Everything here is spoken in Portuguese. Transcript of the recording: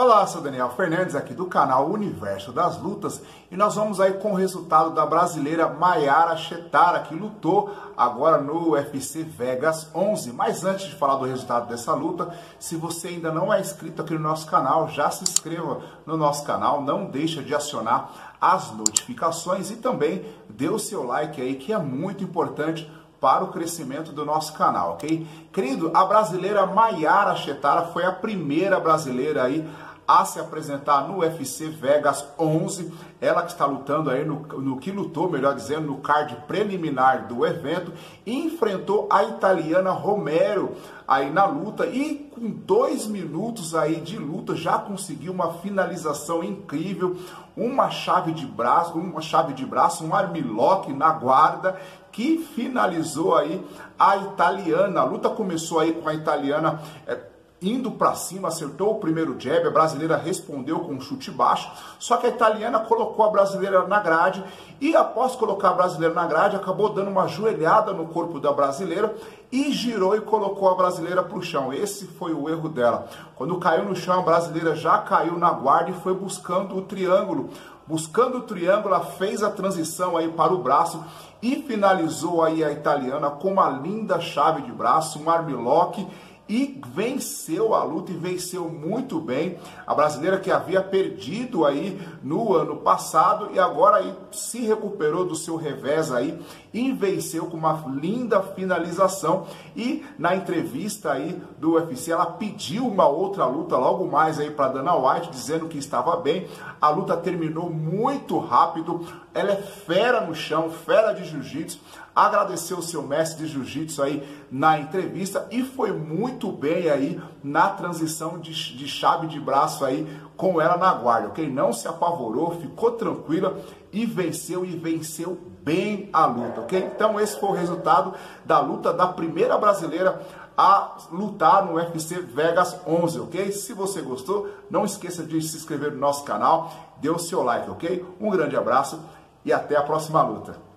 Olá, sou Daniel Fernandes aqui do canal Universo das Lutas e nós vamos aí com o resultado da brasileira Mayara Chetara que lutou agora no UFC Vegas 11. Mas antes de falar do resultado dessa luta, se você ainda não é inscrito aqui no nosso canal, já se inscreva no nosso canal, não deixa de acionar as notificações e também dê o seu like aí que é muito importante para o crescimento do nosso canal, ok? Querido, a brasileira Mayara Chetara foi a primeira brasileira aí a se apresentar no UFC Vegas 11. Ela que está lutando aí no, no que lutou, melhor dizendo, no card preliminar do evento, enfrentou a italiana Romero aí na luta e com dois minutos aí de luta já conseguiu uma finalização incrível, uma chave de braço, uma chave de braço, um armlock na guarda que finalizou aí a italiana. A luta começou aí com a italiana é, indo para cima, acertou o primeiro jab, a brasileira respondeu com um chute baixo, só que a italiana colocou a brasileira na grade e após colocar a brasileira na grade, acabou dando uma joelhada no corpo da brasileira e girou e colocou a brasileira para o chão. Esse foi o erro dela. Quando caiu no chão, a brasileira já caiu na guarda e foi buscando o triângulo. Buscando o triângulo, ela fez a transição aí para o braço e finalizou aí a italiana com uma linda chave de braço, um armlock e venceu a luta e venceu muito bem. A brasileira que havia perdido aí no ano passado e agora aí se recuperou do seu revés aí e venceu com uma linda finalização. E na entrevista aí do UFC ela pediu uma outra luta logo mais aí para Dana White dizendo que estava bem. A luta terminou muito rápido. Ela é fera no chão, fera de jiu-jitsu agradeceu o seu mestre de jiu-jitsu aí na entrevista e foi muito bem aí na transição de, de chave de braço aí com ela na guarda, ok? Não se apavorou, ficou tranquila e venceu e venceu bem a luta, ok? Então esse foi o resultado da luta da primeira brasileira a lutar no UFC Vegas 11, ok? Se você gostou, não esqueça de se inscrever no nosso canal, dê o seu like, ok? Um grande abraço e até a próxima luta.